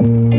Mm-hmm.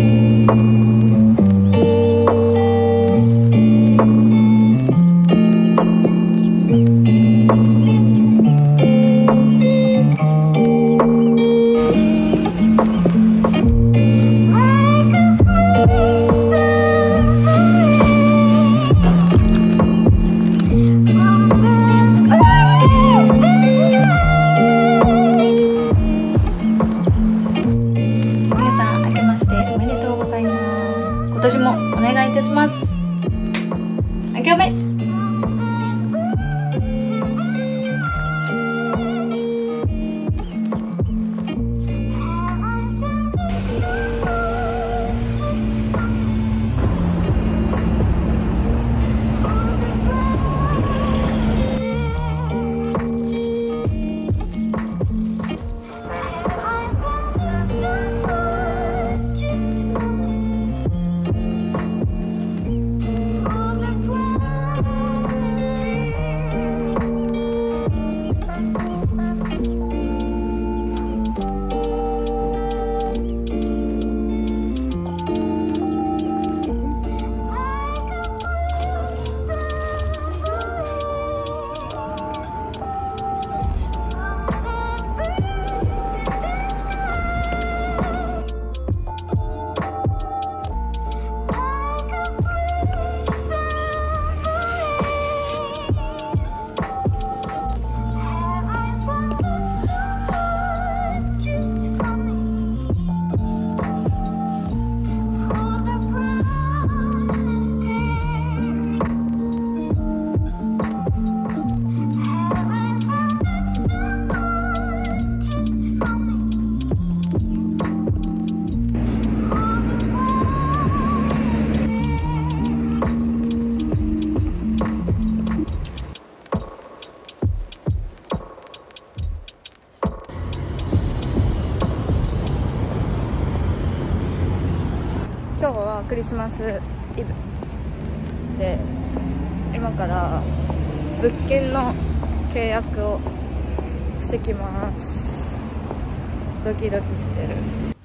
リスマスイブで今から物件の契約をしてきます。ドキドキしてる。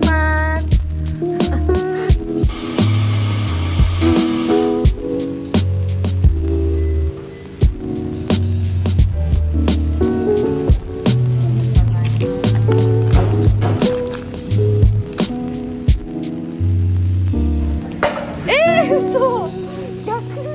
リークリスマスえー、嘘。逆。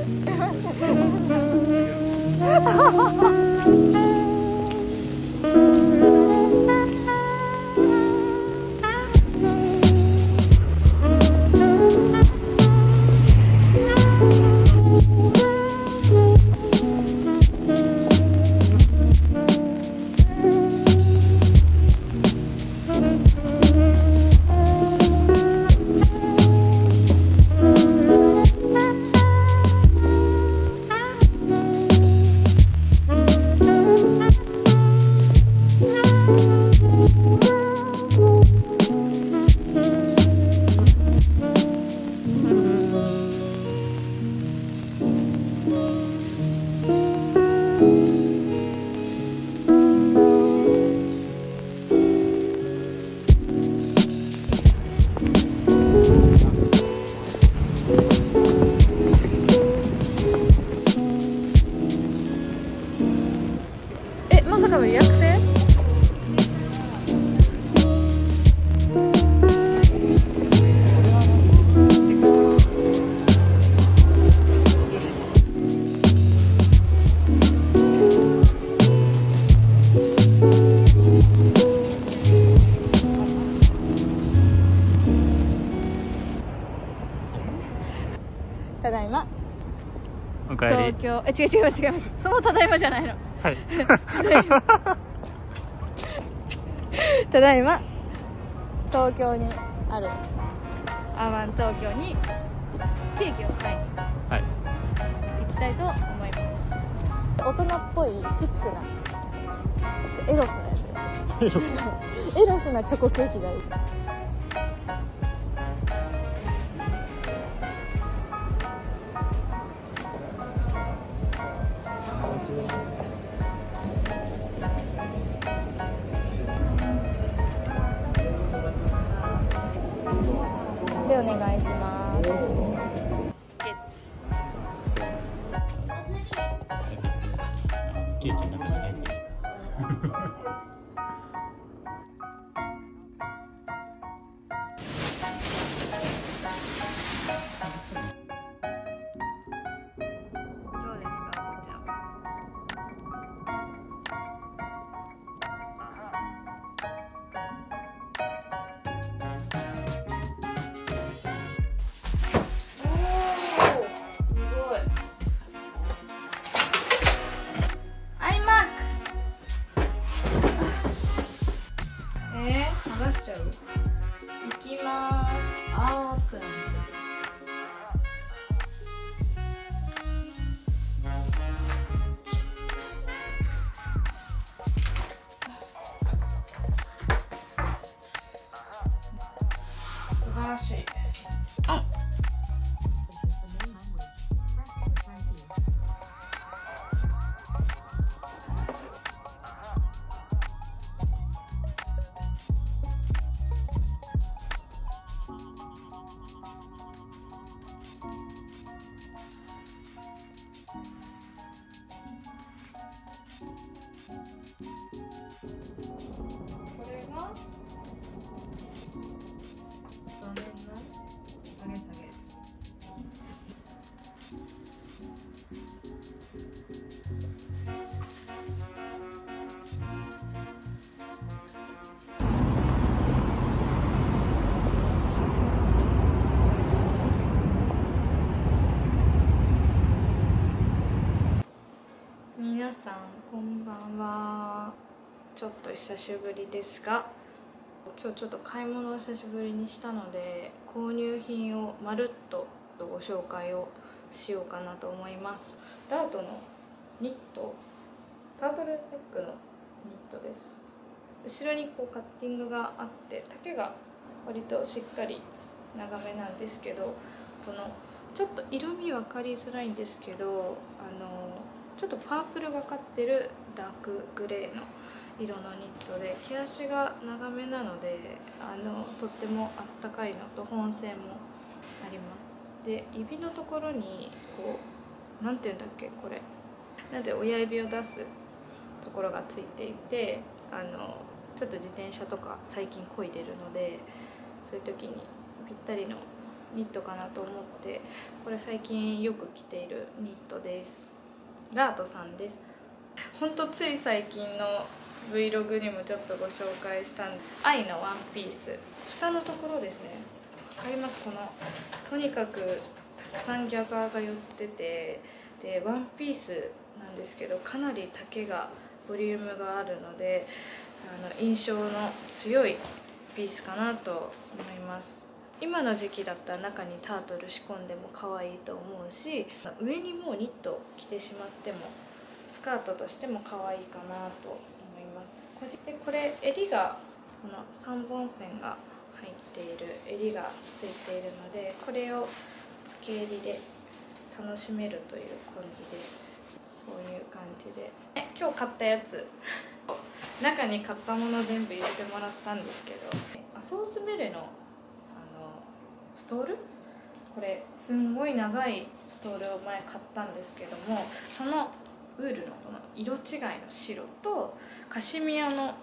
違う違います違います。そのただいまじゃないの。はい。ただいま東京にあるアワン東京にケーキを買いに。はい。たいと思います。大人っぽいシックなエロスなやつ。です エロスなチョコケーキがいいお願いします。ー、剥がしちゃういきます。あープンちょっと久しぶりですが今日ちょっと買い物を久しぶりにしたので購入品をまるっとご紹介をしようかなと思います。ダートのニットタートルネックのニットです。後ろにこうカッティングがあって丈が割としっかり長めなんですけどこのちょっと色味分かりづらいんですけどあのちょっとパープルがかってるダークグレーの色のニットで毛足が長めなのであのとってもあったかいのと保温性もあります。で指のところにこうなんていうんだっけこれ。なんで親指を出すところがついていてあのちょっと自転車とか最近漕いでるのでそういう時にぴったりのニットかなと思ってこれ最近よく着ているニットです。ラートさんです。ほんとつい最近の Vlog にもちょっとご紹介した愛のワンピース。下のところですね。わかります？このとにかくたくさんギャザーが寄っててでワンピースなんですけどかなり丈がボリュームがあるのであの印象の強いピースかなと思います。今の時期だったら中にタートル仕込んでも可愛いと思うし上にもうニット着てしまってもスカートとしても可愛いかなとでこれ襟がこの3本線が入っている襟がついているのでこれを付け襟で楽しめるという感じです。こういう感じで。え今日買ったやつ。中に買ったもの全部入れてもらったんですけど。アソースメレのあのストール？これすんごい長いストールを前買ったんですけどもそのウールのこの色違いの白とカシミヤの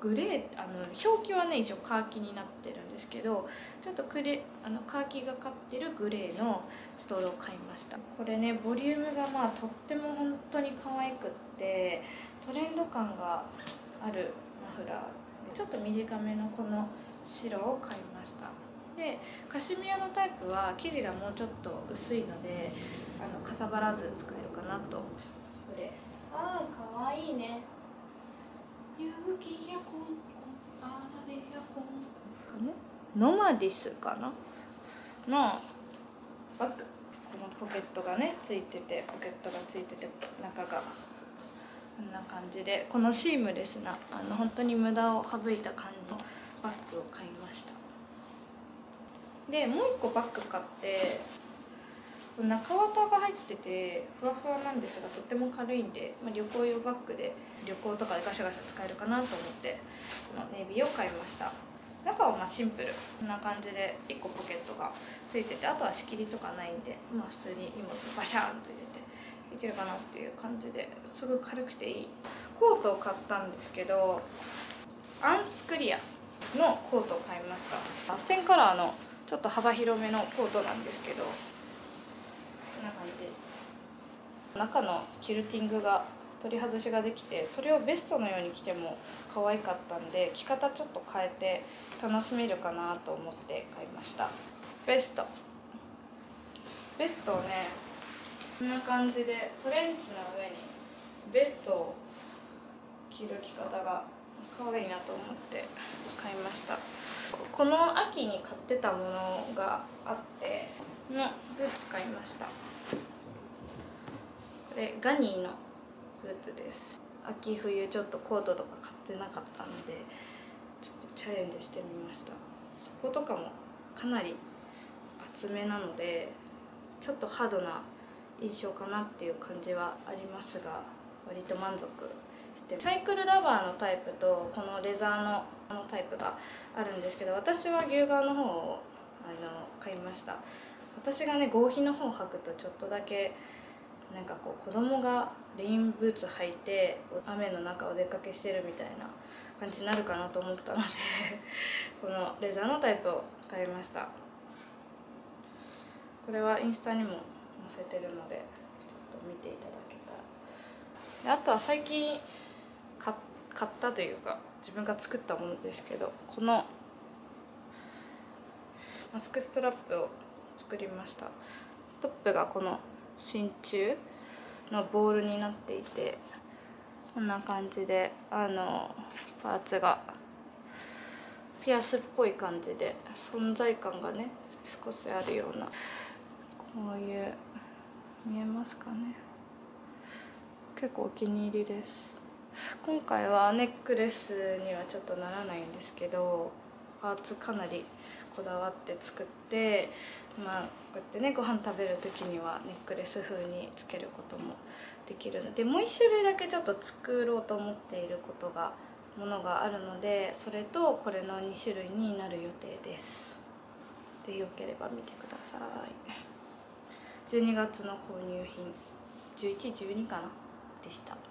グレーあの表記はね一応カーキになってるんですけどちょっとクレあのカーキがかってるグレーのストールを買いました。これねボリュームがまあとっても本当に可愛くってトレンド感があるマフラーでちょっと短めのこの白を買いました。でカシミヤのタイプは生地がもうちょっと薄いのであのかさばらず使えるかなと。これああかわいいね。勇気やこんあられやこんかねノマディスかな？のバッグ。このポケットがねついててポケットがついてて中が。こんな感じでこのシームレスなあの本当に無駄を省いた感じのバッグを買いましたでもう一個バッグ買って中綿が入っててふわふわなんですがとっても軽いんで、まあ、旅行用バッグで旅行とかでガシャガシャ使えるかなと思ってこのネイビーを買いました。中はまあシンプル。こんな感じで1個ポケットがついててあとは仕切りとかないんで、まあ、普通に荷物バシャーンと入れていけるかなっていう感じですごい軽くていい。コートを買ったんですけどアンスクリアのコートを買いました。ステンカラーのちょっと幅広めのコートなんですけどこんな感じ。中のキルティングが取り外しができてそれをベストのように着ても可愛かったんで着方ちょっと変えて楽しめるかなと思って買いました。ベスト。ベストをねこんな感じでトレンチの上にベストを着る着方が可愛いなと思って買いました。この秋に買ってたものがあってのブーツ買いました。これガニーのブーツです。秋冬ちょっとコートとか買ってなかったのでちょっとチャレンジしてみました。そことかもかなり厚めなのでちょっとハードな印象かなっていう感じはありますが割と満足。してサイクルラバーのタイプとこのレザーののタイプがあるんですけど私は牛革の方をあの買いました。私がね合皮の方を履くとちょっとだけなんかこう子供がレインブーツ履いて雨の中お出かけしてるみたいな感じになるかなと思ったので このレザーのタイプを買いました。これはインスタにも載せてるのでちょっと見ていただけたら。あとは最近買ったというか自分が作ったものですけどこのマスクストラップを作りました。トップがこの真鍮のボールになっていてこんな感じであのパーツがピアスっぽい感じで存在感がね少しあるようなこういう見えますかね。結構お気に入りです。今回はネックレスにはちょっとならないんですけどパーツかなりこだわって作ってまあこうやってねご飯食べる時にはネックレス風につけることもできるのでもう1種類だけちょっと作ろうと思っていることがものがあるのでそれとこれの2種類になる予定です。でよければ見てください。12月の購入品1112かな？でした。